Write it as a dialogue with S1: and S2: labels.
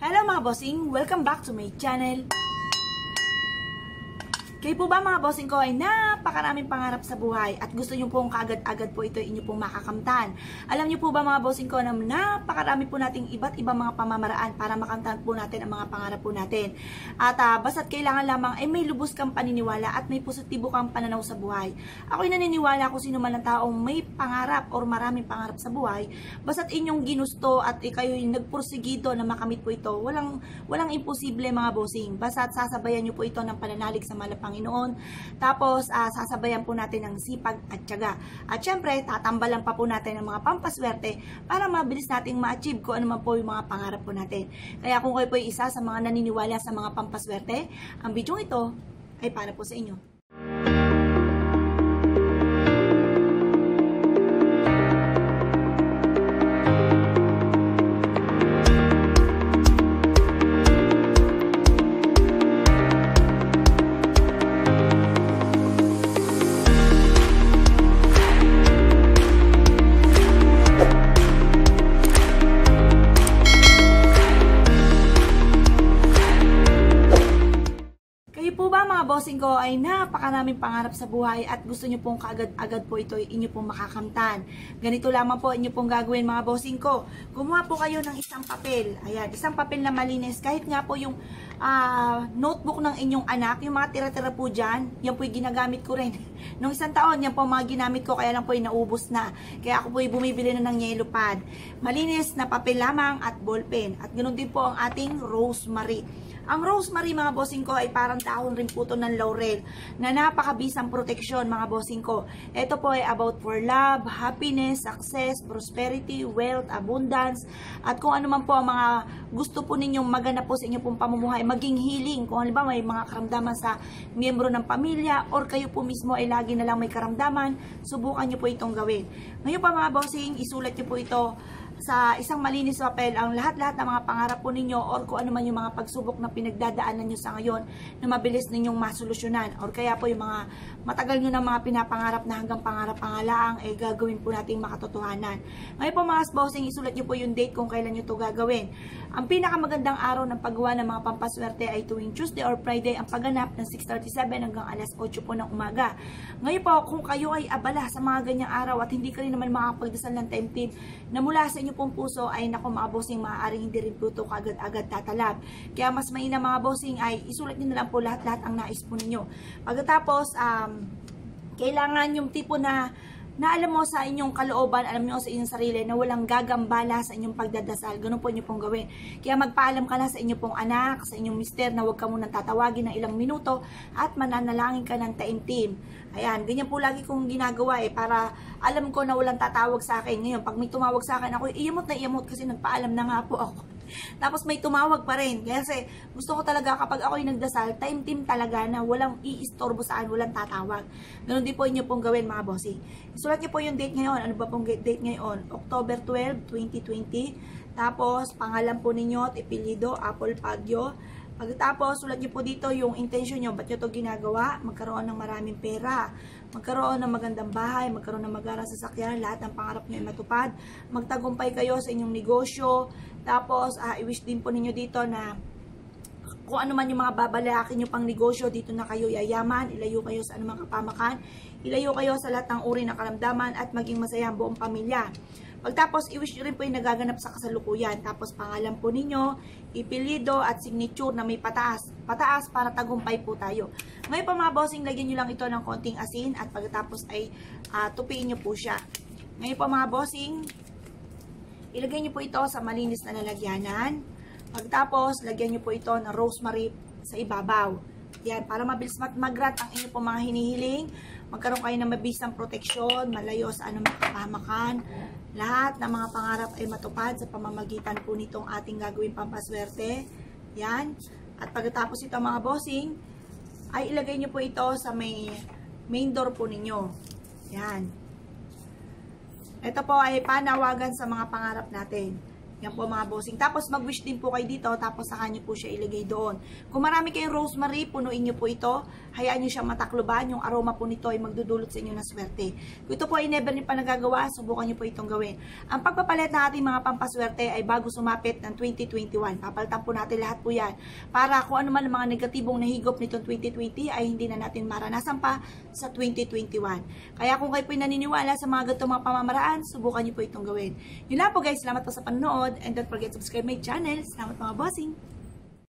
S1: Hello mga bossing! Welcome back to my channel. Kayo po ba mga bossing ko ay napakaraming pangarap sa buhay at gusto nyo pong kaagad-agad po ito inyo pong makakamtan. Alam nyo po ba mga bossing ko na napakarami po nating iba't ibang mga pamamaraan para makamtan po natin ang mga pangarap po natin. At uh, basta't kailangan lamang ay may lubos kang paniniwala at may positibo kang pananaw sa buhay. Ako'y naniniwala kung sino man ang taong may pangarap or maraming pangarap sa buhay, basta't inyong ginusto at kayo'y nagpursigido na makamit po ito, walang, walang imposible mga bossing. Basta't sasabayan nyo po ito ng pananalig sa malapang Panginoon. Tapos, uh, sasabayan po natin ng sipag at tiyaga. At syempre, tatambalan pa po natin ng mga pampaswerte para mabilis nating ma-achieve kung ano man po yung mga pangarap po natin. Kaya kung kayo po ay isa sa mga naniniwala sa mga pampaswerte, ang video ito ay para po sa inyo. Bossing ko ay napakaraming pangarap sa buhay at gusto nyo pong kaagad-agad po ito inyo pong makakamtan. Ganito lamang po inyo pong gagawin mga bossing ko. Kumuha po kayo ng isang papel. Ayan, isang papel na malinis. Kahit nga po yung uh, notebook ng inyong anak, yung mga tira-tira po dyan, yan po yung ginagamit ko rin. Nung isang taon, yan po mga ginamit ko, kaya lang po yung naubos na. Kaya ako po yung bumibili na ng yellow pad. Malinis na papel lamang at ballpen. At ganoon din po ang ating rosemary. Ang rosemary mga bossing ko ay parang dahon rin po ng laurel na napakabisang proteksyon mga bossing ko. Ito po ay about for love, happiness, success, prosperity, wealth, abundance, at kung ano man po ang mga gusto po ninyong maganap po sa inyong pong pamumuhay, maging healing. Kung halimbawa may mga karamdaman sa miyembro ng pamilya or kayo po mismo ay lagi na lang may karamdaman, subukan nyo po itong gawin. Ngayon pa mga bossing, isulat nyo po ito sa isang malinis papel ang lahat-lahat ng mga pangarap po ninyo or kung ano man yung mga pagsubok na pinagdadaanan nyo sa ngayon na mabilis ninyong masolusyonan or kaya po yung mga matagal nyo ng mga pinapangarap na hanggang pangarap pangalaang ay eh, gagawin po nating makatotohanan. Ngayon po mga bossing, isulat nyo po yung date kung kailan nyo to gagawin. Ang pinakamagandang araw ng paggawa ng mga pampaswerte ay tuwing Tuesday or Friday ang pagganap ng 6.37 hanggang alas 8 po ng umaga. Ngayon po, kung kayo ay abala sa mga ganyang araw at hindi ka rin naman makapagdasal ng time team na mula sa inyo inyo pong puso ay naku mga bossing, maaaring hindi rin po ito kagad-agad tatalab. Kaya mas mainam mga bossing ay isulat niyo na lang po lahat-lahat ang nais po ninyo. Pagkatapos, um, kailangan yung tipo na na alam mo sa inyong kalooban, alam nyo sa inyong sarili na walang gagambala sa inyong pagdadasal. Ganun po inyo pong gawin. Kaya magpaalam ka na sa inyong pong anak, sa inyong mister na huwag ka munang tatawagin ng ilang minuto at mananalangin ka ng taimtim. Ayan, ganyan po lagi kong ginagawa eh para alam ko na walang tatawag sa akin. Ngayon, pag may tumawag sa akin, ako iyamot na iyamot kasi nagpaalam na nga po ako. Tapos may tumawag pa rin. Kasi gusto ko talaga kapag ako yung nagdasal, time team talaga na walang iistorbo sa akin, walang tatawag. Ganun din po inyo pong gawin mga bossy. Isulat niyo po yung date ngayon. Ano ba pong date ngayon? October 12, 2020. Tapos, pangalan po ninyo at ipilido, Apple Pagyo. Pagkatapos, sulat niyo po dito yung intention niyo, ba't niyo to ginagawa? Magkaroon ng maraming pera, magkaroon ng magandang bahay, magkaroon ng magarang sasakyan, lahat ng pangarap niyo ay matupad. Magtagumpay kayo sa inyong negosyo. Tapos, uh, i-wish din po ninyo dito na kung ano man yung mga babalakin nyo pang negosyo, dito na kayo yayaman, ilayo kayo sa anumang kapamakan, ilayo kayo sa lahat ng uri ng karamdaman at maging masaya ang buong pamilya. Pagtapos, i-wish nyo rin po yung nagaganap sa kasalukuyan. Tapos, pangalan po ninyo, ipilido at signature na may pataas. Pataas para tagumpay po tayo. Ngayon pa mga bossing, lagyan nyo lang ito ng konting asin at pagkatapos ay uh, tupiin nyo po siya. Ngayon pa mga bossing, ilagay nyo po ito sa malinis na lalagyanan. Pagtapos, lagyan nyo po ito ng rosemary sa ibabaw. Yan, para mabilis mag-grant ang inyo po mga hinihiling. Magkaroon kayo ng mabisang proteksyon, malayo sa anumang kapamakan. Lahat ng mga pangarap ay matupad sa pamamagitan po nitong ating gagawin pampaswerte. Yan. At pagkatapos ito mga bossing, ay ilagay nyo po ito sa may main door po ninyo. Yan. Ito po ay panawagan sa mga pangarap natin. Yan po mga bossing. Tapos mag-wish din po kayo dito, tapos saka nyo po siya ilagay doon. Kung marami kayong rosemary, punuin nyo po ito. Hayaan nyo siyang matakloban. Yung aroma po nito ay magdudulot sa inyo ng swerte. Kung ito po ay never nyo pa nagagawa, subukan nyo po itong gawin. Ang pagpapalit ng ating mga pampaswerte ay bago sumapit ng 2021. Papalitan po natin lahat po yan. Para kung ano man ang mga negatibong nahigop nitong 2020 ay hindi na natin maranasan pa sa 2021. Kaya kung kayo po naniniwala sa mga ganitong mga pamamaraan, subukan nyo po itong gawin. Yun lang po guys. Salamat po sa And don't forget to subscribe my channel. Salamat mga bossing.